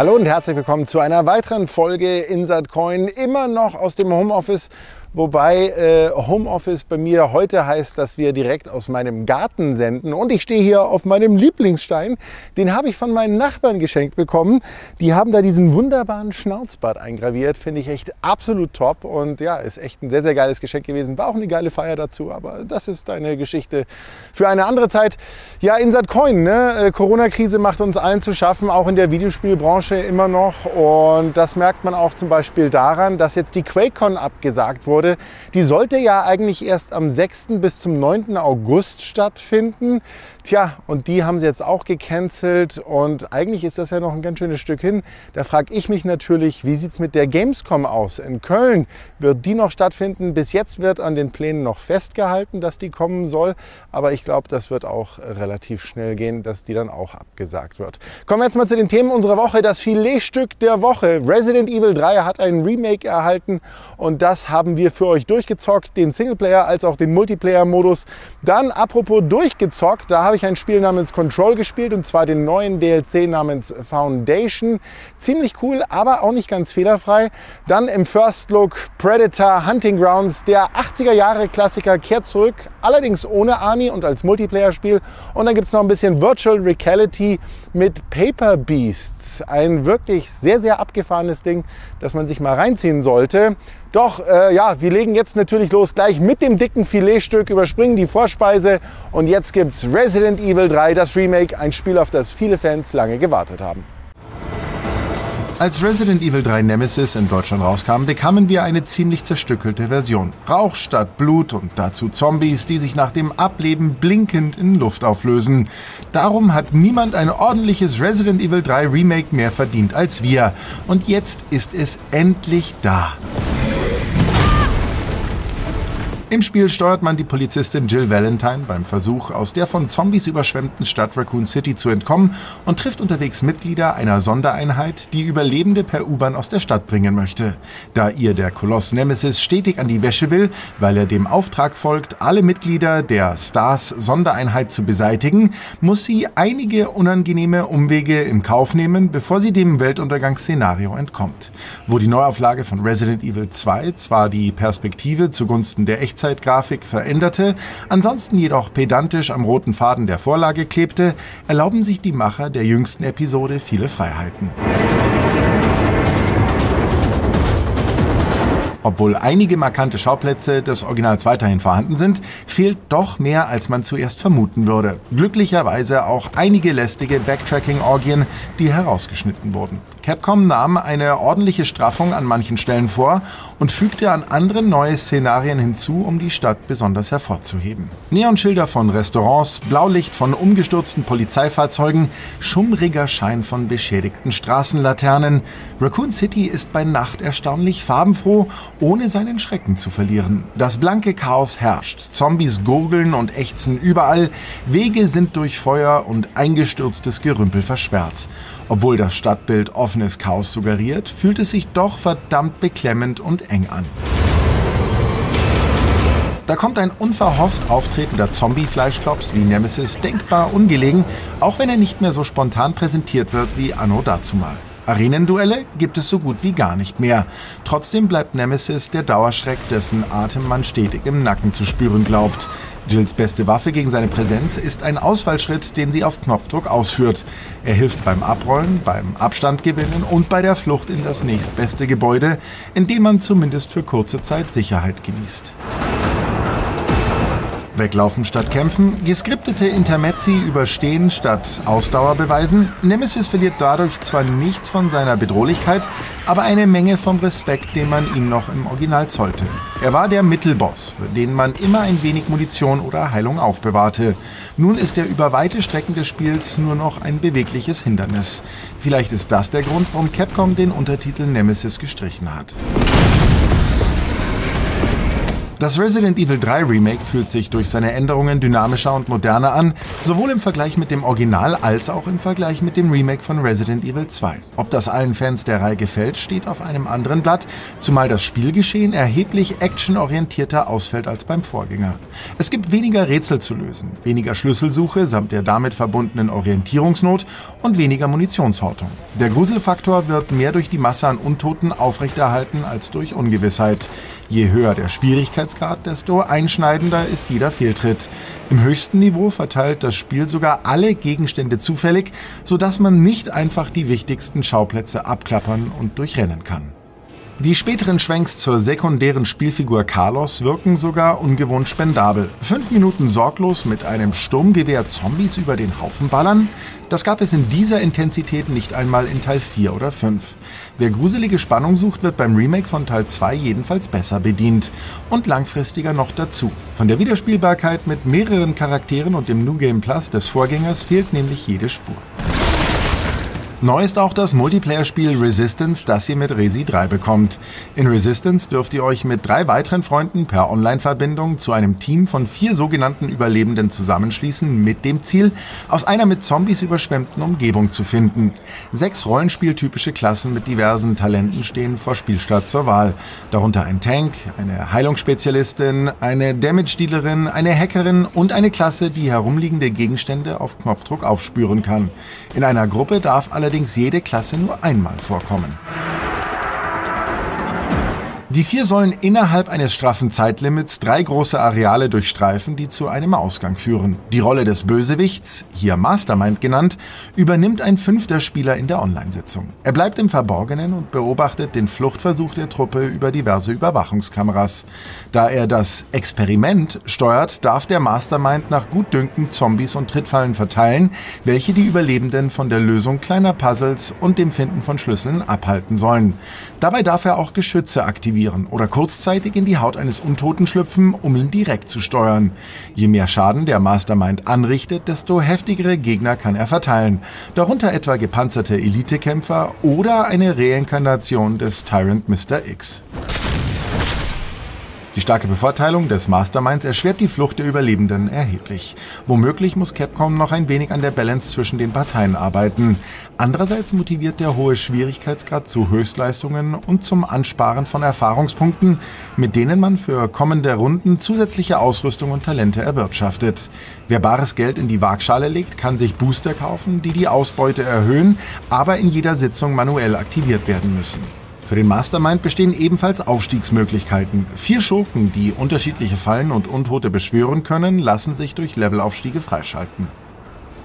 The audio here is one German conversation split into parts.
Hallo und herzlich willkommen zu einer weiteren Folge Insert Coin, immer noch aus dem Homeoffice Wobei äh, Homeoffice bei mir heute heißt, dass wir direkt aus meinem Garten senden. Und ich stehe hier auf meinem Lieblingsstein. Den habe ich von meinen Nachbarn geschenkt bekommen. Die haben da diesen wunderbaren Schnauzbart eingraviert. Finde ich echt absolut top. Und ja, ist echt ein sehr, sehr geiles Geschenk gewesen. War auch eine geile Feier dazu. Aber das ist eine Geschichte für eine andere Zeit. Ja, Insert Coin. Ne? Äh, Corona-Krise macht uns allen zu schaffen, auch in der Videospielbranche immer noch. Und das merkt man auch zum Beispiel daran, dass jetzt die QuakeCon abgesagt wurde wurde. Die sollte ja eigentlich erst am 6. bis zum 9. August stattfinden. Tja, und die haben sie jetzt auch gecancelt und eigentlich ist das ja noch ein ganz schönes Stück hin. Da frage ich mich natürlich, wie sieht es mit der Gamescom aus? In Köln wird die noch stattfinden. Bis jetzt wird an den Plänen noch festgehalten, dass die kommen soll, aber ich glaube, das wird auch relativ schnell gehen, dass die dann auch abgesagt wird. Kommen wir jetzt mal zu den Themen unserer Woche. Das Filetstück der Woche. Resident Evil 3 hat ein Remake erhalten und das haben wir für euch durchgezockt, den Singleplayer als auch den Multiplayer-Modus. Dann apropos durchgezockt, da habe ich ein Spiel namens Control gespielt und zwar den neuen DLC namens Foundation. Ziemlich cool, aber auch nicht ganz fehlerfrei. Dann im First Look Predator Hunting Grounds. Der 80er Jahre Klassiker kehrt zurück, allerdings ohne Army und als Multiplayer-Spiel. Und dann gibt es noch ein bisschen Virtual Reality mit Paper Beasts. Ein wirklich sehr, sehr abgefahrenes Ding, das man sich mal reinziehen sollte. Doch, äh, ja, wir legen jetzt natürlich los gleich mit dem dicken Filetstück, überspringen die Vorspeise und jetzt gibt's Resident Evil 3, das Remake, ein Spiel, auf das viele Fans lange gewartet haben. Als Resident Evil 3 Nemesis in Deutschland rauskam, bekamen wir eine ziemlich zerstückelte Version. Rauch statt Blut und dazu Zombies, die sich nach dem Ableben blinkend in Luft auflösen. Darum hat niemand ein ordentliches Resident Evil 3 Remake mehr verdient als wir. Und jetzt ist es endlich da. Im Spiel steuert man die Polizistin Jill Valentine beim Versuch, aus der von Zombies überschwemmten Stadt Raccoon City zu entkommen und trifft unterwegs Mitglieder einer Sondereinheit, die Überlebende per U-Bahn aus der Stadt bringen möchte. Da ihr der Koloss Nemesis stetig an die Wäsche will, weil er dem Auftrag folgt, alle Mitglieder der Stars Sondereinheit zu beseitigen, muss sie einige unangenehme Umwege im Kauf nehmen, bevor sie dem Weltuntergangsszenario entkommt. Wo die Neuauflage von Resident Evil 2 zwar die Perspektive zugunsten der Echtzeit Echtzeitgrafik veränderte, ansonsten jedoch pedantisch am roten Faden der Vorlage klebte, erlauben sich die Macher der jüngsten Episode viele Freiheiten. Obwohl einige markante Schauplätze des Originals weiterhin vorhanden sind, fehlt doch mehr, als man zuerst vermuten würde. Glücklicherweise auch einige lästige Backtracking-Orgien, die herausgeschnitten wurden. Capcom nahm eine ordentliche Straffung an manchen Stellen vor und fügte an anderen neue Szenarien hinzu, um die Stadt besonders hervorzuheben. Neonschilder von Restaurants, Blaulicht von umgestürzten Polizeifahrzeugen, schummriger Schein von beschädigten Straßenlaternen. Raccoon City ist bei Nacht erstaunlich farbenfroh, ohne seinen Schrecken zu verlieren. Das blanke Chaos herrscht, Zombies gurgeln und ächzen überall, Wege sind durch Feuer und eingestürztes Gerümpel versperrt. Obwohl das Stadtbild offenes Chaos suggeriert, fühlt es sich doch verdammt beklemmend und eng an. Da kommt ein unverhofft auftretender Zombie-Fleischklops wie Nemesis denkbar ungelegen, auch wenn er nicht mehr so spontan präsentiert wird wie anno dazumal. Arenenduelle gibt es so gut wie gar nicht mehr. Trotzdem bleibt Nemesis der Dauerschreck, dessen Atem man stetig im Nacken zu spüren glaubt. Jills beste Waffe gegen seine Präsenz ist ein Ausfallschritt, den sie auf Knopfdruck ausführt. Er hilft beim Abrollen, beim Abstand gewinnen und bei der Flucht in das nächstbeste Gebäude, in dem man zumindest für kurze Zeit Sicherheit genießt. Weglaufen statt kämpfen, geskriptete Intermezzi überstehen statt Ausdauer beweisen. Nemesis verliert dadurch zwar nichts von seiner Bedrohlichkeit, aber eine Menge vom Respekt, den man ihm noch im Original zollte. Er war der Mittelboss, für den man immer ein wenig Munition oder Heilung aufbewahrte. Nun ist er über weite Strecken des Spiels nur noch ein bewegliches Hindernis. Vielleicht ist das der Grund, warum Capcom den Untertitel Nemesis gestrichen hat. Das Resident Evil 3 Remake fühlt sich durch seine Änderungen dynamischer und moderner an, sowohl im Vergleich mit dem Original als auch im Vergleich mit dem Remake von Resident Evil 2. Ob das allen Fans der Reihe gefällt, steht auf einem anderen Blatt, zumal das Spielgeschehen erheblich actionorientierter ausfällt als beim Vorgänger. Es gibt weniger Rätsel zu lösen, weniger Schlüsselsuche samt der damit verbundenen Orientierungsnot und weniger Munitionshortung. Der Gruselfaktor wird mehr durch die Masse an Untoten aufrechterhalten als durch Ungewissheit. Je höher der Schwierigkeitsgrad, desto einschneidender ist jeder Fehltritt. Im höchsten Niveau verteilt das Spiel sogar alle Gegenstände zufällig, sodass man nicht einfach die wichtigsten Schauplätze abklappern und durchrennen kann. Die späteren Schwenks zur sekundären Spielfigur Carlos wirken sogar ungewohnt spendabel. Fünf Minuten sorglos mit einem Sturmgewehr Zombies über den Haufen ballern? Das gab es in dieser Intensität nicht einmal in Teil 4 oder 5. Wer gruselige Spannung sucht, wird beim Remake von Teil 2 jedenfalls besser bedient. Und langfristiger noch dazu. Von der Wiederspielbarkeit mit mehreren Charakteren und dem New Game Plus des Vorgängers fehlt nämlich jede Spur. Neu ist auch das Multiplayer-Spiel Resistance, das ihr mit Resi 3 bekommt. In Resistance dürft ihr euch mit drei weiteren Freunden per Online-Verbindung zu einem Team von vier sogenannten Überlebenden zusammenschließen, mit dem Ziel, aus einer mit Zombies überschwemmten Umgebung zu finden. Sechs rollenspieltypische Klassen mit diversen Talenten stehen vor Spielstart zur Wahl. Darunter ein Tank, eine Heilungsspezialistin, eine Damage-Dealerin, eine Hackerin und eine Klasse, die herumliegende Gegenstände auf Knopfdruck aufspüren kann. In einer Gruppe darf alle allerdings jede Klasse nur einmal vorkommen. Die vier sollen innerhalb eines straffen Zeitlimits drei große Areale durchstreifen, die zu einem Ausgang führen. Die Rolle des Bösewichts, hier Mastermind genannt, übernimmt ein fünfter Spieler in der Online-Sitzung. Er bleibt im Verborgenen und beobachtet den Fluchtversuch der Truppe über diverse Überwachungskameras. Da er das Experiment steuert, darf der Mastermind nach Gutdünken Zombies und Trittfallen verteilen, welche die Überlebenden von der Lösung kleiner Puzzles und dem Finden von Schlüsseln abhalten sollen. Dabei darf er auch Geschütze aktivieren aktivieren oder kurzzeitig in die Haut eines Untoten schlüpfen, um ihn direkt zu steuern. Je mehr Schaden der Mastermind anrichtet, desto heftigere Gegner kann er verteilen, darunter etwa gepanzerte Elitekämpfer oder eine Reinkarnation des Tyrant Mr. X. Die starke Bevorteilung des Masterminds erschwert die Flucht der Überlebenden erheblich. Womöglich muss Capcom noch ein wenig an der Balance zwischen den Parteien arbeiten. Andererseits motiviert der hohe Schwierigkeitsgrad zu Höchstleistungen und zum Ansparen von Erfahrungspunkten, mit denen man für kommende Runden zusätzliche Ausrüstung und Talente erwirtschaftet. Wer bares Geld in die Waagschale legt, kann sich Booster kaufen, die die Ausbeute erhöhen, aber in jeder Sitzung manuell aktiviert werden müssen. Für den Mastermind bestehen ebenfalls Aufstiegsmöglichkeiten. Vier Schurken, die unterschiedliche Fallen und Untote beschwören können, lassen sich durch Levelaufstiege freischalten.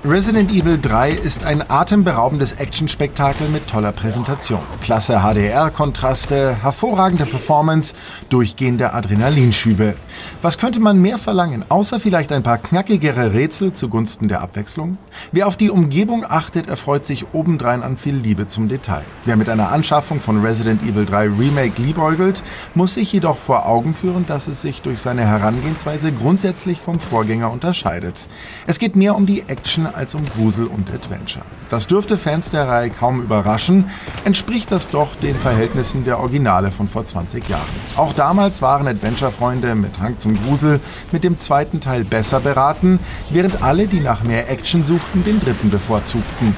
Resident Evil 3 ist ein atemberaubendes Actionspektakel mit toller Präsentation. Klasse HDR-Kontraste, hervorragende Performance, durchgehende Adrenalinschübe. Was könnte man mehr verlangen, außer vielleicht ein paar knackigere Rätsel zugunsten der Abwechslung? Wer auf die Umgebung achtet, erfreut sich obendrein an viel Liebe zum Detail. Wer mit einer Anschaffung von Resident Evil 3 Remake liebäugelt, muss sich jedoch vor Augen führen, dass es sich durch seine Herangehensweise grundsätzlich vom Vorgänger unterscheidet. Es geht mehr um die Action als um Grusel und Adventure. Das dürfte Fans der Reihe kaum überraschen, entspricht das doch den Verhältnissen der Originale von vor 20 Jahren. Auch damals waren Adventure-Freunde mit Hang zum Grusel mit dem zweiten Teil besser beraten, während alle, die nach mehr Action suchten, den dritten bevorzugten.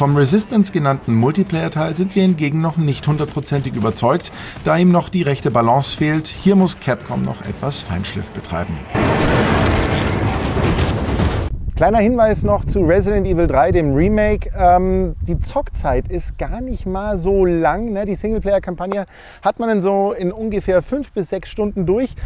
Vom Resistance genannten Multiplayer-Teil sind wir hingegen noch nicht hundertprozentig überzeugt, da ihm noch die rechte Balance fehlt. Hier muss Capcom noch etwas Feinschliff betreiben. Kleiner Hinweis noch zu Resident Evil 3, dem Remake. Ähm, die Zockzeit ist gar nicht mal so lang. Ne? Die Singleplayer-Kampagne hat man dann so in ungefähr fünf bis sechs Stunden durch.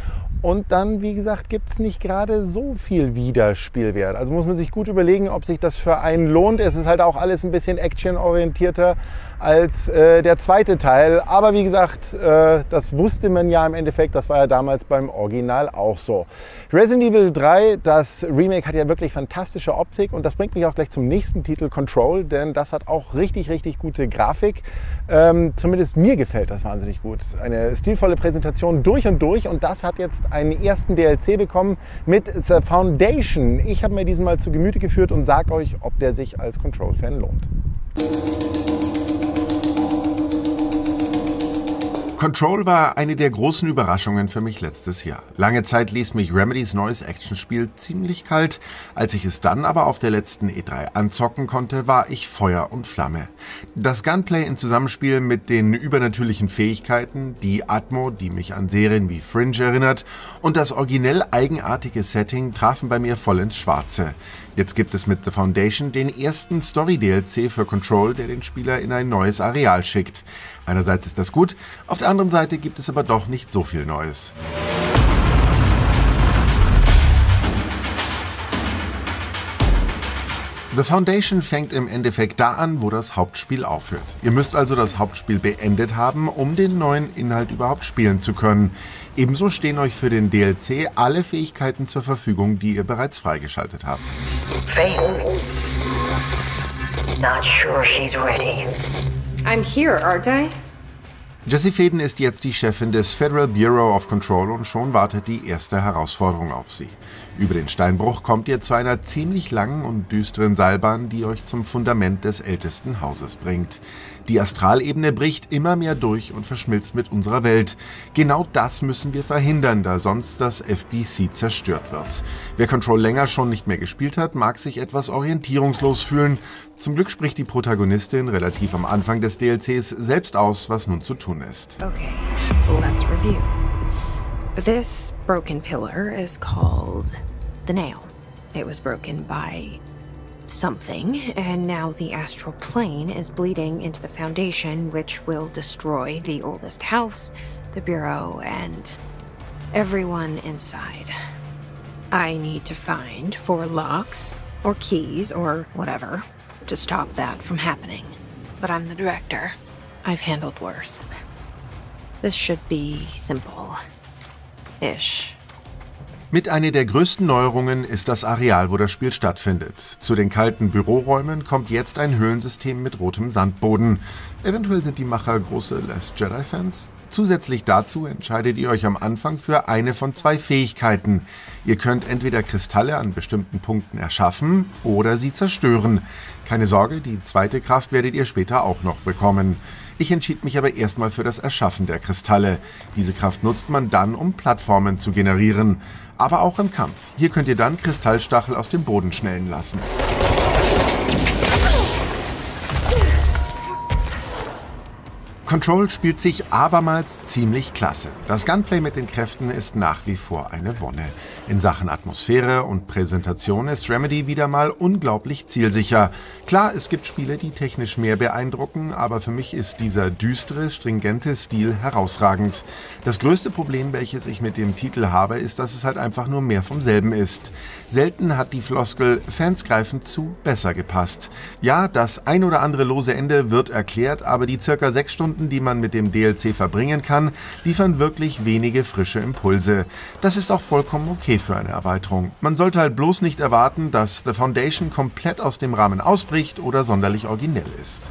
Und dann, wie gesagt, gibt es nicht gerade so viel Wiederspielwert. Also muss man sich gut überlegen, ob sich das für einen lohnt. Es ist halt auch alles ein bisschen actionorientierter als äh, der zweite Teil. Aber wie gesagt, äh, das wusste man ja im Endeffekt, das war ja damals beim Original auch so. Resident Evil 3, das Remake hat ja wirklich fantastische Optik und das bringt mich auch gleich zum nächsten Titel Control, denn das hat auch richtig, richtig gute Grafik. Ähm, zumindest mir gefällt das wahnsinnig gut. Eine stilvolle Präsentation durch und durch und das hat jetzt einen ersten DLC bekommen mit The Foundation. Ich habe mir diesen mal zu Gemüte geführt und sage euch, ob der sich als Control-Fan lohnt. Control war eine der großen Überraschungen für mich letztes Jahr. Lange Zeit ließ mich Remedys neues Actionspiel ziemlich kalt. Als ich es dann aber auf der letzten E3 anzocken konnte, war ich Feuer und Flamme. Das Gunplay in Zusammenspiel mit den übernatürlichen Fähigkeiten, die Atmo, die mich an Serien wie Fringe erinnert, und das originell eigenartige Setting trafen bei mir voll ins Schwarze. Jetzt gibt es mit The Foundation den ersten Story-DLC für Control, der den Spieler in ein neues Areal schickt. Einerseits ist das gut, auf der anderen Seite gibt es aber doch nicht so viel Neues. The Foundation fängt im Endeffekt da an, wo das Hauptspiel aufhört. Ihr müsst also das Hauptspiel beendet haben, um den neuen Inhalt überhaupt spielen zu können. Ebenso stehen euch für den DLC alle Fähigkeiten zur Verfügung, die ihr bereits freigeschaltet habt. Faye. Not sure she's ready. I'm here, aren't I? Jessie Feden ist jetzt die Chefin des Federal Bureau of Control und schon wartet die erste Herausforderung auf sie. Über den Steinbruch kommt ihr zu einer ziemlich langen und düsteren Seilbahn, die euch zum Fundament des ältesten Hauses bringt. Die Astralebene bricht immer mehr durch und verschmilzt mit unserer Welt. Genau das müssen wir verhindern, da sonst das FBC zerstört wird. Wer Control länger schon nicht mehr gespielt hat, mag sich etwas orientierungslos fühlen. Zum Glück spricht die Protagonistin relativ am Anfang des DLCs selbst aus, was nun zu tun ist. Okay, let's review. This broken pillar is called the nail. It was broken by something, and now the astral plane is bleeding into the foundation, which will destroy the oldest house, the bureau, and everyone inside. I need to find four locks, or keys, or whatever, to stop that from happening. But I'm the director. I've handled worse. This should be simple. Ish. Mit einer der größten Neuerungen ist das Areal, wo das Spiel stattfindet. Zu den kalten Büroräumen kommt jetzt ein Höhlensystem mit rotem Sandboden. Eventuell sind die Macher große Last Jedi-Fans. Zusätzlich dazu entscheidet ihr euch am Anfang für eine von zwei Fähigkeiten. Ihr könnt entweder Kristalle an bestimmten Punkten erschaffen oder sie zerstören. Keine Sorge, die zweite Kraft werdet ihr später auch noch bekommen. Ich entschied mich aber erstmal für das Erschaffen der Kristalle. Diese Kraft nutzt man dann, um Plattformen zu generieren. Aber auch im Kampf. Hier könnt ihr dann Kristallstachel aus dem Boden schnellen lassen. Control spielt sich abermals ziemlich klasse. Das Gunplay mit den Kräften ist nach wie vor eine Wonne. In Sachen Atmosphäre und Präsentation ist Remedy wieder mal unglaublich zielsicher. Klar, es gibt Spiele, die technisch mehr beeindrucken, aber für mich ist dieser düstere, stringente Stil herausragend. Das größte Problem, welches ich mit dem Titel habe, ist, dass es halt einfach nur mehr vom selben ist. Selten hat die Floskel Fans greifen zu besser gepasst. Ja, das ein oder andere lose Ende wird erklärt, aber die circa sechs Stunden, die man mit dem DLC verbringen kann, liefern wirklich wenige frische Impulse. Das ist auch vollkommen okay okay für eine Erweiterung. Man sollte halt bloß nicht erwarten, dass The Foundation komplett aus dem Rahmen ausbricht oder sonderlich originell ist.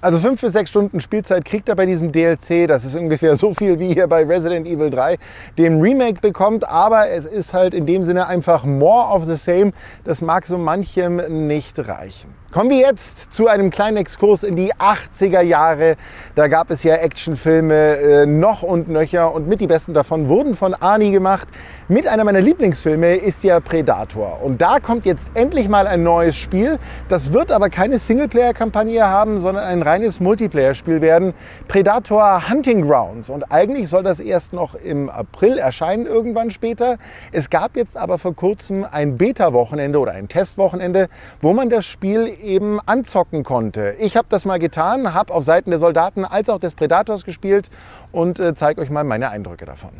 Also fünf bis sechs Stunden Spielzeit kriegt er bei diesem DLC. Das ist ungefähr so viel wie hier bei Resident Evil 3 dem Remake bekommt. Aber es ist halt in dem Sinne einfach more of the same. Das mag so manchem nicht reichen. Kommen wir jetzt zu einem kleinen Exkurs in die 80er Jahre. Da gab es ja Actionfilme äh, noch und nöcher und mit die besten davon wurden von Arnie gemacht. Mit einer meiner Lieblingsfilme ist ja Predator. Und da kommt jetzt endlich mal ein neues Spiel. Das wird aber keine Singleplayer-Kampagne haben, sondern ein reines Multiplayer-Spiel werden. Predator Hunting Grounds. Und eigentlich soll das erst noch im April erscheinen, irgendwann später. Es gab jetzt aber vor kurzem ein Beta-Wochenende oder ein Testwochenende, wo man das Spiel eben anzocken konnte. Ich habe das mal getan, habe auf Seiten der Soldaten als auch des Predators gespielt und äh, zeige euch mal meine Eindrücke davon.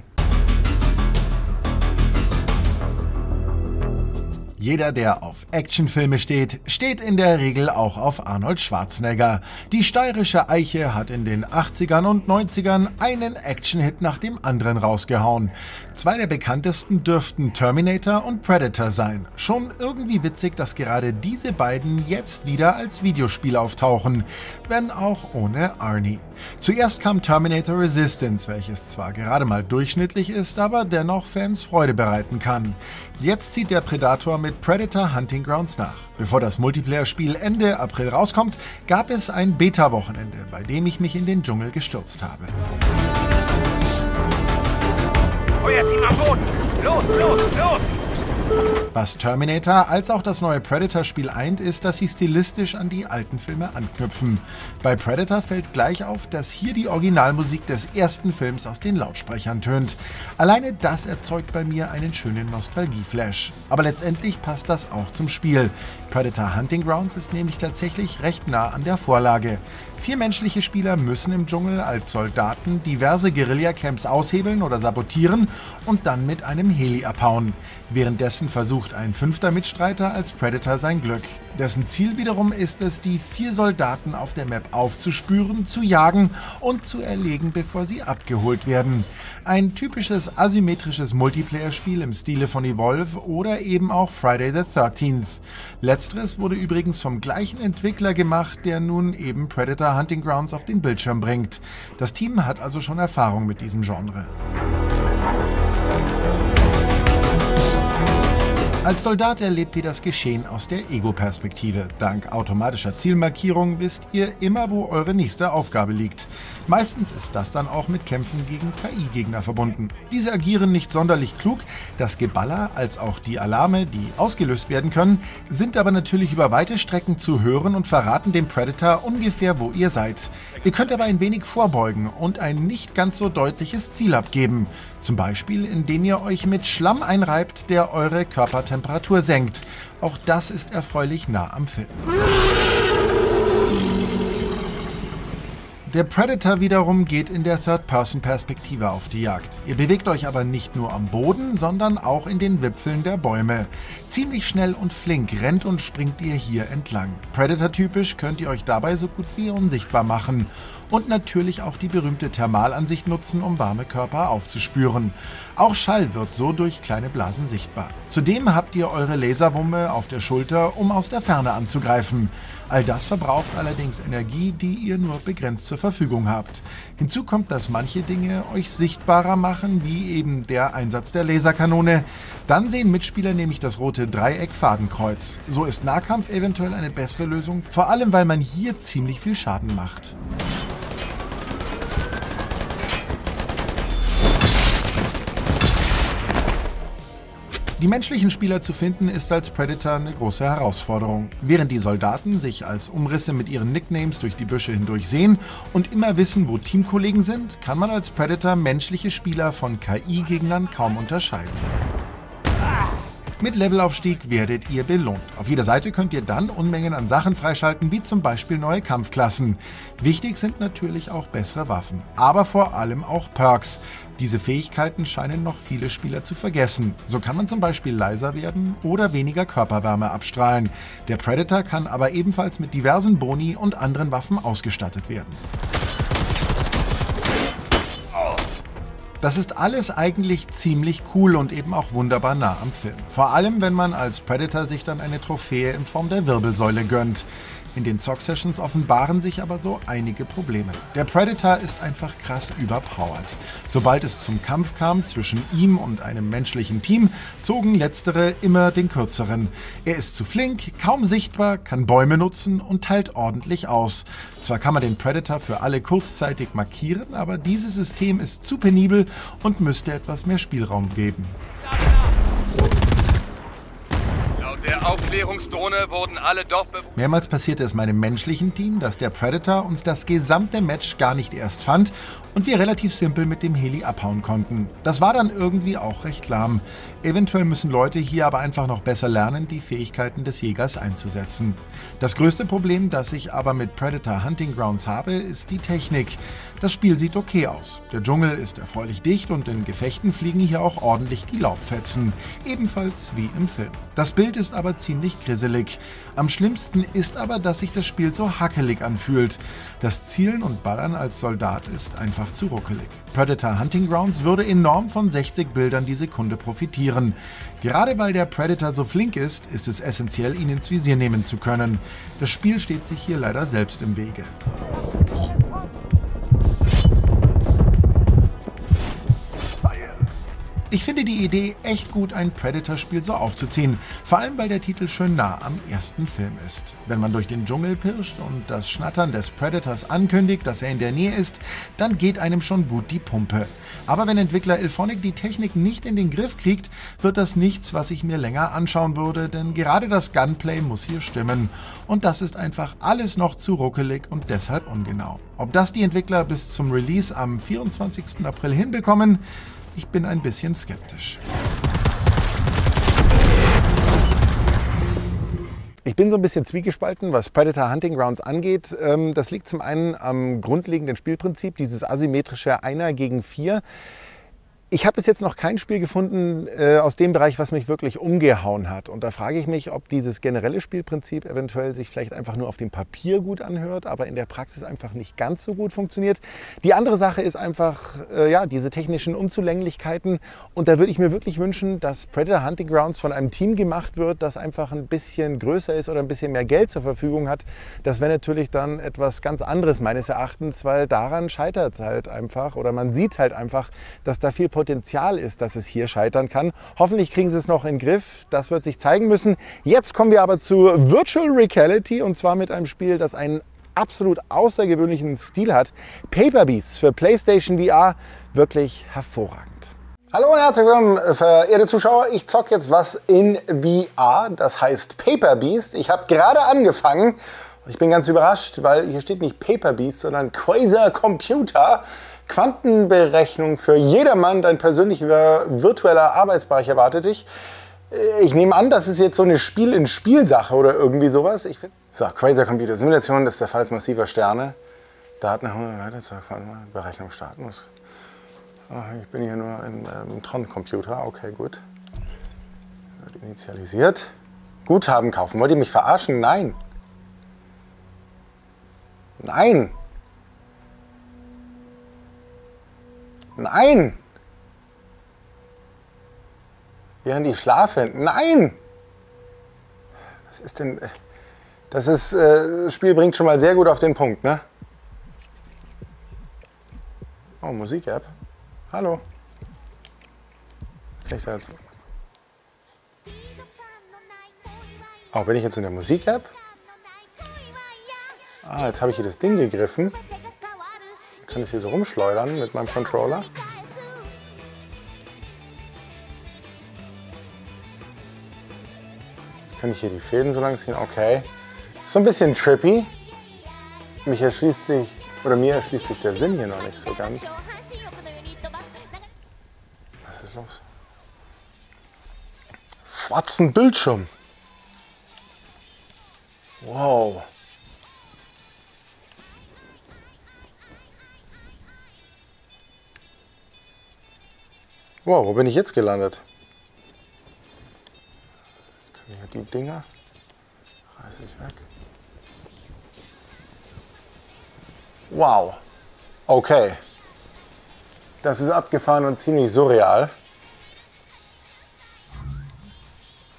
Jeder, der auf Actionfilme steht, steht in der Regel auch auf Arnold Schwarzenegger. Die steirische Eiche hat in den 80ern und 90ern einen Actionhit nach dem anderen rausgehauen. Zwei der bekanntesten dürften Terminator und Predator sein. Schon irgendwie witzig, dass gerade diese beiden jetzt wieder als Videospiel auftauchen, wenn auch ohne Arnie. Zuerst kam Terminator Resistance, welches zwar gerade mal durchschnittlich ist, aber dennoch Fans Freude bereiten kann. Jetzt zieht der Predator mit Predator Hunting Grounds nach. Bevor das Multiplayer-Spiel Ende April rauskommt, gab es ein Beta-Wochenende, bei dem ich mich in den Dschungel gestürzt habe. Feuerteam am Boden! Los, los, los! Was Terminator als auch das neue Predator-Spiel eint, ist, dass sie stilistisch an die alten Filme anknüpfen. Bei Predator fällt gleich auf, dass hier die Originalmusik des ersten Films aus den Lautsprechern tönt. Alleine das erzeugt bei mir einen schönen Nostalgie-Flash. Aber letztendlich passt das auch zum Spiel. Predator Hunting Grounds ist nämlich tatsächlich recht nah an der Vorlage. Vier menschliche Spieler müssen im Dschungel als Soldaten diverse Guerilla-Camps aushebeln oder sabotieren und dann mit einem Heli abhauen. Währenddessen versucht ein fünfter Mitstreiter als Predator sein Glück. Dessen Ziel wiederum ist es, die vier Soldaten auf der Map aufzuspüren, zu jagen und zu erlegen, bevor sie abgeholt werden. Ein typisches asymmetrisches Multiplayer-Spiel im Stile von Evolve oder eben auch Friday the 13th. Letzteres wurde übrigens vom gleichen Entwickler gemacht, der nun eben Predator Hunting Grounds auf den Bildschirm bringt. Das Team hat also schon Erfahrung mit diesem Genre. Als Soldat erlebt ihr das Geschehen aus der Ego-Perspektive. Dank automatischer Zielmarkierung wisst ihr immer, wo eure nächste Aufgabe liegt. Meistens ist das dann auch mit Kämpfen gegen KI-Gegner verbunden. Diese agieren nicht sonderlich klug, das Geballer als auch die Alarme, die ausgelöst werden können, sind aber natürlich über weite Strecken zu hören und verraten dem Predator ungefähr, wo ihr seid. Ihr könnt aber ein wenig vorbeugen und ein nicht ganz so deutliches Ziel abgeben. Zum Beispiel, indem ihr euch mit Schlamm einreibt, der eure Körpertemperatur senkt. Auch das ist erfreulich nah am Film. Der Predator wiederum geht in der Third-Person-Perspektive auf die Jagd. Ihr bewegt euch aber nicht nur am Boden, sondern auch in den Wipfeln der Bäume. Ziemlich schnell und flink rennt und springt ihr hier entlang. Predator-typisch könnt ihr euch dabei so gut wie unsichtbar machen und natürlich auch die berühmte Thermalansicht nutzen, um warme Körper aufzuspüren. Auch Schall wird so durch kleine Blasen sichtbar. Zudem habt ihr eure Laserwumme auf der Schulter, um aus der Ferne anzugreifen. All das verbraucht allerdings Energie, die ihr nur begrenzt zur Verfügung habt. Hinzu kommt, dass manche Dinge euch sichtbarer machen, wie eben der Einsatz der Laserkanone. Dann sehen Mitspieler nämlich das rote Dreieck-Fadenkreuz. So ist Nahkampf eventuell eine bessere Lösung, vor allem weil man hier ziemlich viel Schaden macht. Die menschlichen Spieler zu finden ist als Predator eine große Herausforderung. Während die Soldaten sich als Umrisse mit ihren Nicknames durch die Büsche hindurch sehen und immer wissen, wo Teamkollegen sind, kann man als Predator menschliche Spieler von KI-Gegnern kaum unterscheiden. Mit Levelaufstieg werdet ihr belohnt. Auf jeder Seite könnt ihr dann Unmengen an Sachen freischalten, wie zum Beispiel neue Kampfklassen. Wichtig sind natürlich auch bessere Waffen, aber vor allem auch Perks. Diese Fähigkeiten scheinen noch viele Spieler zu vergessen. So kann man zum Beispiel leiser werden oder weniger Körperwärme abstrahlen. Der Predator kann aber ebenfalls mit diversen Boni und anderen Waffen ausgestattet werden. Das ist alles eigentlich ziemlich cool und eben auch wunderbar nah am Film. Vor allem, wenn man als Predator sich dann eine Trophäe in Form der Wirbelsäule gönnt. In den Zock-Sessions offenbaren sich aber so einige Probleme. Der Predator ist einfach krass überpowered. Sobald es zum Kampf kam zwischen ihm und einem menschlichen Team, zogen letztere immer den kürzeren. Er ist zu flink, kaum sichtbar, kann Bäume nutzen und teilt ordentlich aus. Zwar kann man den Predator für alle kurzzeitig markieren, aber dieses System ist zu penibel und müsste etwas mehr Spielraum geben. Der Aufklärungsdrohne wurden alle Dorfbewohner. Mehrmals passierte es meinem menschlichen Team, dass der Predator uns das gesamte Match gar nicht erst fand und wir relativ simpel mit dem Heli abhauen konnten. Das war dann irgendwie auch recht lahm. Eventuell müssen Leute hier aber einfach noch besser lernen, die Fähigkeiten des Jägers einzusetzen. Das größte Problem, das ich aber mit Predator Hunting Grounds habe, ist die Technik. Das Spiel sieht okay aus. Der Dschungel ist erfreulich dicht und in Gefechten fliegen hier auch ordentlich die Laubfetzen. Ebenfalls wie im Film. Das Bild ist aber ziemlich grisselig. Am schlimmsten ist aber, dass sich das Spiel so hackelig anfühlt. Das Zielen und Ballern als Soldat ist einfach zu ruckelig. Predator Hunting Grounds würde enorm von 60 Bildern die Sekunde profitieren. Gerade weil der Predator so flink ist, ist es essentiell, ihn ins Visier nehmen zu können. Das Spiel steht sich hier leider selbst im Wege. Ich finde die Idee echt gut, ein Predator-Spiel so aufzuziehen, vor allem weil der Titel schön nah am ersten Film ist. Wenn man durch den Dschungel pirscht und das Schnattern des Predators ankündigt, dass er in der Nähe ist, dann geht einem schon gut die Pumpe. Aber wenn Entwickler Ilphonic die Technik nicht in den Griff kriegt, wird das nichts, was ich mir länger anschauen würde, denn gerade das Gunplay muss hier stimmen. Und das ist einfach alles noch zu ruckelig und deshalb ungenau. Ob das die Entwickler bis zum Release am 24. April hinbekommen, ich bin ein bisschen skeptisch. Ich bin so ein bisschen zwiegespalten, was Predator Hunting Grounds angeht. Ähm, das liegt zum einen am grundlegenden Spielprinzip, dieses asymmetrische Einer gegen Vier. Ich habe bis jetzt noch kein Spiel gefunden äh, aus dem Bereich, was mich wirklich umgehauen hat. Und da frage ich mich, ob dieses generelle Spielprinzip eventuell sich vielleicht einfach nur auf dem Papier gut anhört, aber in der Praxis einfach nicht ganz so gut funktioniert. Die andere Sache ist einfach, äh, ja, diese technischen Unzulänglichkeiten. Und da würde ich mir wirklich wünschen, dass Predator Hunting Grounds von einem Team gemacht wird, das einfach ein bisschen größer ist oder ein bisschen mehr Geld zur Verfügung hat. Das wäre natürlich dann etwas ganz anderes meines Erachtens, weil daran scheitert es halt einfach oder man sieht halt einfach, dass da viel Potenzial ist, dass es hier scheitern kann. Hoffentlich kriegen sie es noch in den Griff. Das wird sich zeigen müssen. Jetzt kommen wir aber zu Virtual Reality und zwar mit einem Spiel, das einen absolut außergewöhnlichen Stil hat. Paper Beasts für PlayStation VR wirklich hervorragend. Hallo und herzlich willkommen, verehrte Zuschauer. Ich zocke jetzt was in VR, das heißt Paper Beast. Ich habe gerade angefangen und ich bin ganz überrascht, weil hier steht nicht Paper Beast, sondern Quasar Computer. Quantenberechnung für jedermann, dein persönlicher virtueller Arbeitsbereich erwartet dich. Ich nehme an, das ist jetzt so eine Spiel-in-Spiel-Sache oder irgendwie sowas. Ich so, Quasar Computer Simulation des Zerfalls massiver Sterne. Daten weiter zur Berechnung starten muss. Ich bin hier nur in einem Tron-Computer. Okay, gut. Wird initialisiert. Guthaben kaufen. Wollt ihr mich verarschen? Nein. Nein. Nein! Während die schlafen. Nein! Was ist denn. Das ist, äh, Spiel bringt schon mal sehr gut auf den Punkt, ne? Oh, Musik-App. Hallo. Kann ich da jetzt. Oh, bin ich jetzt in der Musik-App? Ah, jetzt habe ich hier das Ding gegriffen kann ich hier so rumschleudern mit meinem Controller. Kann ich hier die Fäden so lang ziehen. Okay. So ein bisschen trippy. Mich erschließt sich, oder mir erschließt sich der Sinn hier noch nicht so ganz. Was ist los? Schwarzen Bildschirm. Wow. Wow, wo bin ich jetzt gelandet? Die Dinger? Reiße ich weg. Wow. Okay. Das ist abgefahren und ziemlich surreal.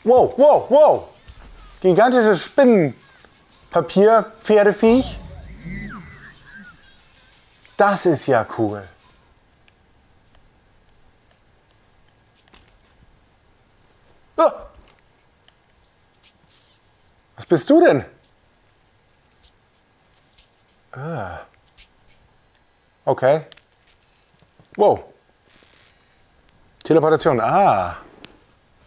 Wow, wow, wow. Gigantisches Spinnenpapier, Pferdeviech. Das ist ja cool. Bist du denn? Ah. Okay. Wow. Teleportation. Ah.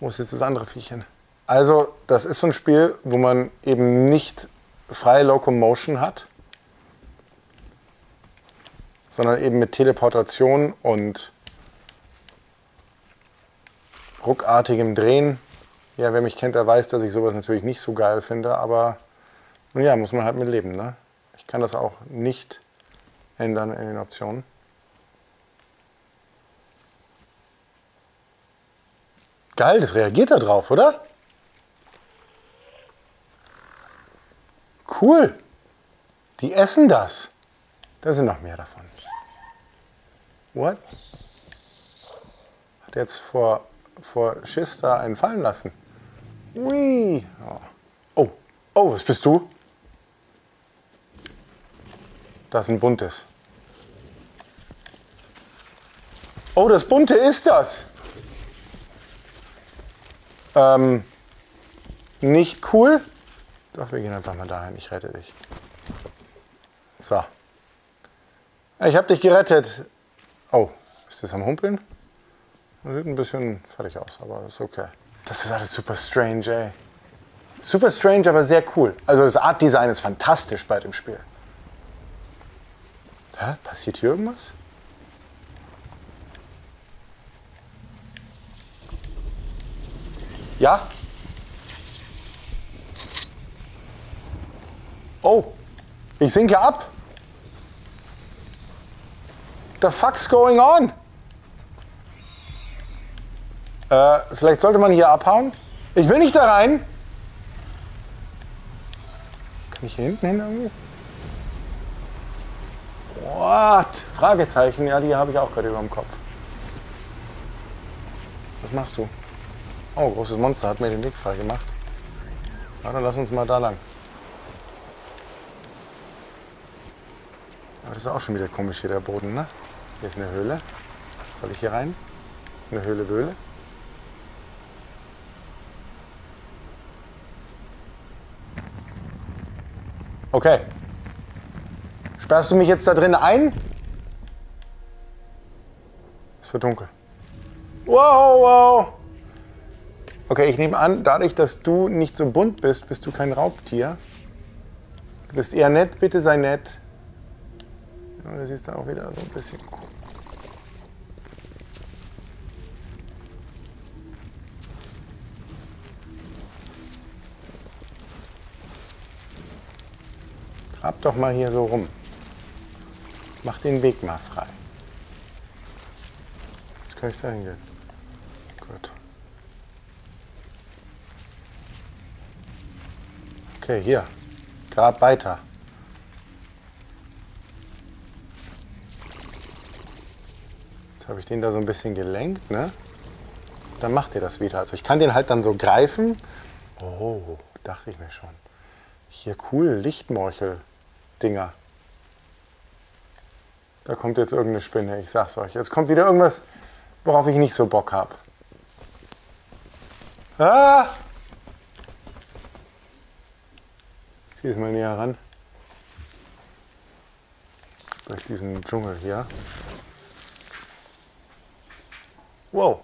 Wo ist jetzt das andere Viechchen? Also, das ist so ein Spiel, wo man eben nicht freie Locomotion hat, sondern eben mit Teleportation und ruckartigem Drehen. Ja, wer mich kennt, der weiß, dass ich sowas natürlich nicht so geil finde, aber nun ja, muss man halt mit leben. Ne? Ich kann das auch nicht ändern in den Optionen. Geil, das reagiert da drauf, oder? Cool. Die essen das. Da sind noch mehr davon. What? Hat jetzt vor vor Schiss da einen fallen lassen. Ui. Oh, oh, was bist du? Das ist ein buntes. Oh, das bunte ist das. ähm, nicht cool. Doch, wir gehen einfach mal dahin. Ich rette dich. So. Ich habe dich gerettet. Oh, ist das am Humpeln? Sieht ein bisschen fertig aus, aber ist okay. Das ist alles super strange, ey. Super strange, aber sehr cool. Also das Art Design ist fantastisch bei dem Spiel. Hä? Passiert hier irgendwas? Ja? Oh, ich sinke ab. The fuck's going on? Äh, vielleicht sollte man hier abhauen. Ich will nicht da rein. Kann ich hier hinten hin irgendwie? What? Fragezeichen, ja, die habe ich auch gerade über dem Kopf. Was machst du? Oh, großes Monster hat mir den Weg frei gemacht. Na, dann lass uns mal da lang. Aber das ist auch schon wieder komisch hier der Boden, ne? Hier ist eine Höhle. Soll ich hier rein? Eine Höhle Okay. Sperrst du mich jetzt da drin ein? Es wird dunkel. Wow, wow. Okay, ich nehme an, dadurch, dass du nicht so bunt bist, bist du kein Raubtier. Du bist eher nett, bitte sei nett. Das ist da auch wieder so ein bisschen Grab doch mal hier so rum. Mach den Weg mal frei. Jetzt kann ich da hingehen. Gut. Okay, hier. Grab weiter. Jetzt habe ich den da so ein bisschen gelenkt, ne? Dann macht ihr das wieder. Also ich kann den halt dann so greifen. Oh, dachte ich mir schon. Hier cool, Lichtmorchel. Dinger. Da kommt jetzt irgendeine Spinne, ich sag's euch. Jetzt kommt wieder irgendwas, worauf ich nicht so Bock habe. Ah! Ich ziehe es mal näher ran. Durch diesen Dschungel hier. Wow.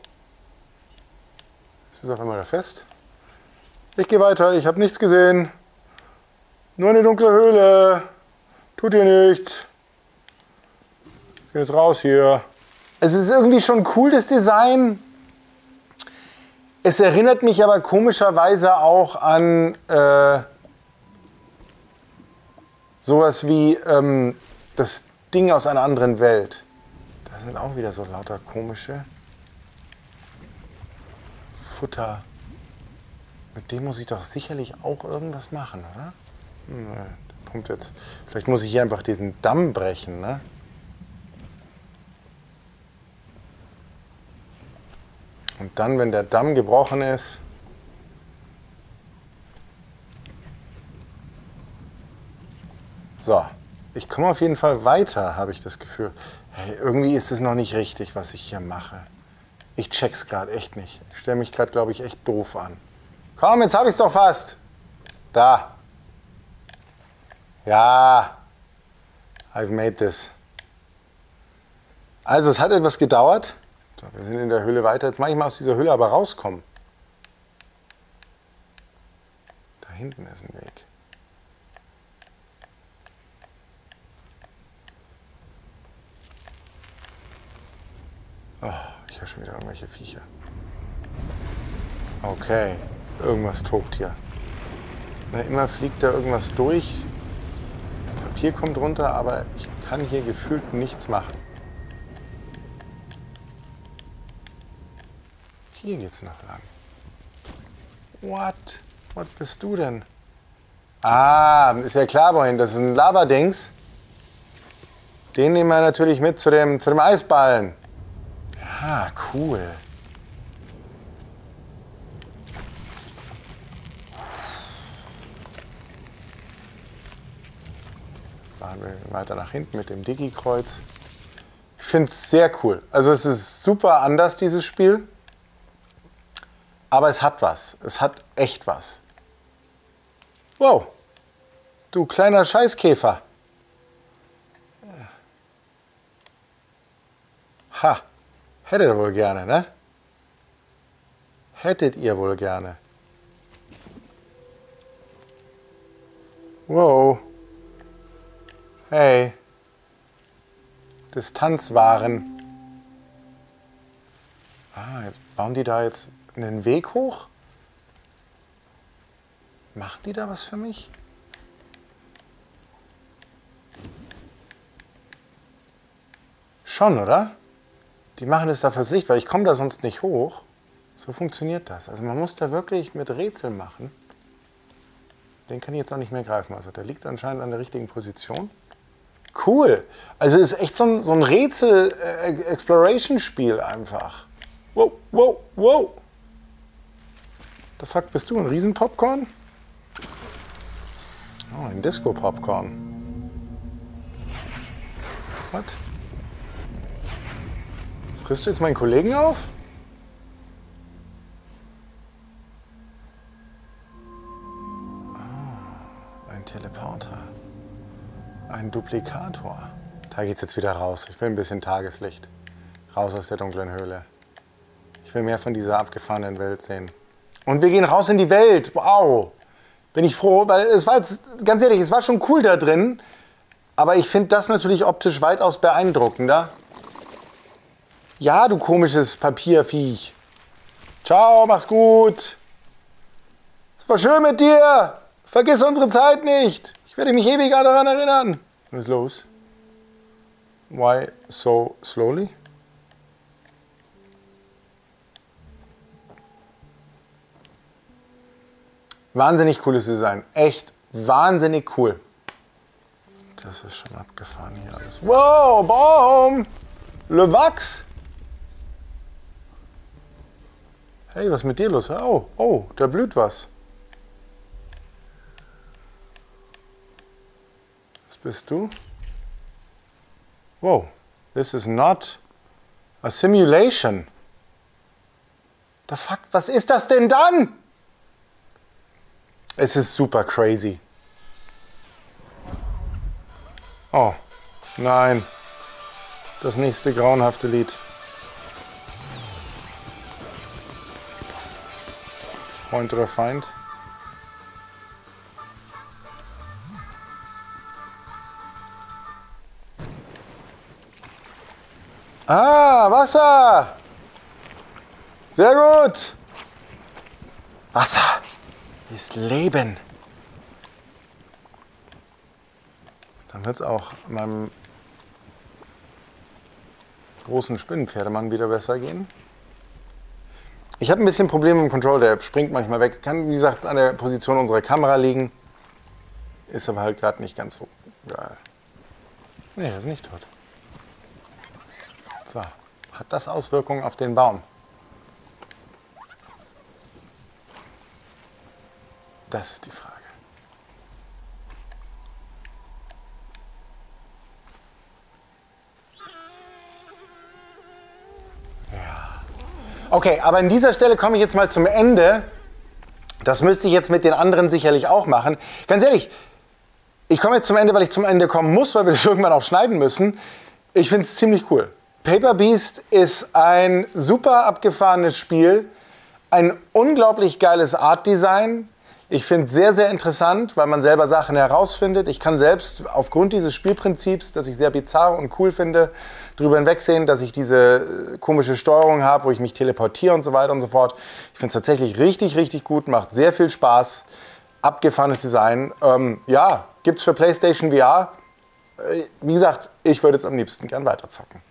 Ist es auf einmal da fest? Ich gehe weiter, ich habe nichts gesehen. Nur eine dunkle Höhle. Tut ihr nichts. Jetzt raus hier. Es ist irgendwie schon cool, das Design. Es erinnert mich aber komischerweise auch an äh, sowas wie ähm, das Ding aus einer anderen Welt. Da sind auch wieder so lauter komische Futter. Mit dem muss ich doch sicherlich auch irgendwas machen, oder? Hm, Punkt jetzt. Vielleicht muss ich hier einfach diesen Damm brechen, ne? Und dann, wenn der Damm gebrochen ist, so, ich komme auf jeden Fall weiter, habe ich das Gefühl. Hey, irgendwie ist es noch nicht richtig, was ich hier mache. Ich check's gerade echt nicht. Ich stelle mich gerade, glaube ich, echt doof an. Komm, jetzt habe ich es doch fast. Da. Ja, I've made this. Also es hat etwas gedauert. So, wir sind in der Höhle weiter. Jetzt mache ich mal aus dieser Höhle aber rauskommen. Da hinten ist ein Weg. Oh, ich höre schon wieder irgendwelche Viecher. Okay, irgendwas tobt hier. Na, immer fliegt da irgendwas durch. Papier kommt runter, aber ich kann hier gefühlt nichts machen. Hier geht's noch lang. What? Was bist du denn? Ah, ist ja klar, wohin. Das ist ein Lavadings. Den nehmen wir natürlich mit zu dem, zu dem Eisballen. Ja, cool. Machen wir weiter nach hinten mit dem Digi-Kreuz. Ich finde es sehr cool. Also es ist super anders, dieses Spiel. Aber es hat was. Es hat echt was. Wow. Du kleiner Scheißkäfer. Ha. Hättet ihr wohl gerne, ne? Hättet ihr wohl gerne. Wow. Hey. Distanzwaren. Ah, jetzt bauen die da jetzt einen Weg hoch? Machen die da was für mich? Schon, oder? Die machen es da fürs Licht, weil ich komme da sonst nicht hoch. So funktioniert das. Also man muss da wirklich mit Rätseln machen. Den kann ich jetzt auch nicht mehr greifen. Also der liegt anscheinend an der richtigen Position. Cool. Also es ist echt so ein, so ein Rätsel-Exploration-Spiel einfach. Wow, wow, wow. The fuck bist du? Ein Riesenpopcorn? Oh, ein Disco-Popcorn. Was? Frisst du jetzt meinen Kollegen auf? Oh, ein Teleporter. Ein Duplikator. Da geht's jetzt wieder raus. Ich will ein bisschen Tageslicht. Raus aus der dunklen Höhle. Ich will mehr von dieser abgefahrenen Welt sehen. Und wir gehen raus in die Welt. Wow. Bin ich froh, weil es war jetzt, ganz ehrlich, es war schon cool da drin. Aber ich finde das natürlich optisch weitaus beeindruckender. Ja, du komisches Papierviech. Ciao, mach's gut. Es war schön mit dir. Vergiss unsere Zeit nicht. Ich werde mich ewig daran erinnern. Was ist los? Why so slowly? Wahnsinnig cooles Design. Echt wahnsinnig cool. Das ist schon abgefahren hier alles. Wow, Baum! Le Wachs! Hey, was ist mit dir los? Oh, oh, da blüht was. Bist du? Wow, this is not a simulation. The fuck, was ist das denn dann? Es ist super crazy. Oh, nein. Das nächste grauenhafte Lied. Freund oder Feind? Ah, Wasser! Sehr gut! Wasser ist Leben. Dann wird es auch meinem großen Spinnenpferdemann wieder besser gehen. Ich habe ein bisschen Probleme mit dem Control, der springt manchmal weg. Kann, wie gesagt, an der Position unserer Kamera liegen. Ist aber halt gerade nicht ganz so geil. Nee, er ist nicht tot. Hat das Auswirkungen auf den Baum? Das ist die Frage. Okay, aber an dieser Stelle komme ich jetzt mal zum Ende. Das müsste ich jetzt mit den anderen sicherlich auch machen. Ganz ehrlich, ich komme jetzt zum Ende, weil ich zum Ende kommen muss, weil wir das irgendwann auch schneiden müssen. Ich finde es ziemlich cool. Paper Beast ist ein super abgefahrenes Spiel, ein unglaublich geiles Art Design, ich finde es sehr, sehr interessant, weil man selber Sachen herausfindet. Ich kann selbst aufgrund dieses Spielprinzips, das ich sehr bizarr und cool finde, darüber hinwegsehen, dass ich diese äh, komische Steuerung habe, wo ich mich teleportiere und so weiter und so fort. Ich finde es tatsächlich richtig, richtig gut, macht sehr viel Spaß. Abgefahrenes Design. Ähm, ja, gibt es für PlayStation VR. Äh, wie gesagt, ich würde jetzt am liebsten gern weiterzocken.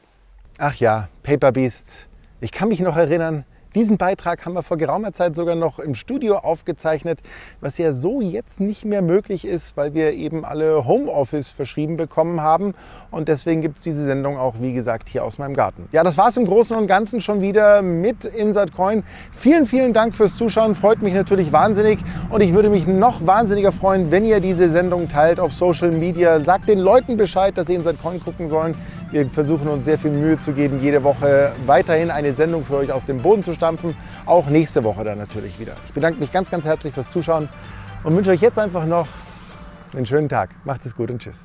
Ach ja, Paper Beast. Ich kann mich noch erinnern, diesen Beitrag haben wir vor geraumer Zeit sogar noch im Studio aufgezeichnet, was ja so jetzt nicht mehr möglich ist, weil wir eben alle Homeoffice verschrieben bekommen haben. Und deswegen gibt es diese Sendung auch, wie gesagt, hier aus meinem Garten. Ja, das war es im Großen und Ganzen schon wieder mit Insert Coin. Vielen, vielen Dank fürs Zuschauen. Freut mich natürlich wahnsinnig. Und ich würde mich noch wahnsinniger freuen, wenn ihr diese Sendung teilt auf Social Media. Sagt den Leuten Bescheid, dass sie Insert Coin gucken sollen. Wir versuchen uns sehr viel Mühe zu geben, jede Woche weiterhin eine Sendung für euch aus dem Boden zu stampfen. Auch nächste Woche dann natürlich wieder. Ich bedanke mich ganz, ganz herzlich fürs Zuschauen und wünsche euch jetzt einfach noch einen schönen Tag. Macht es gut und tschüss.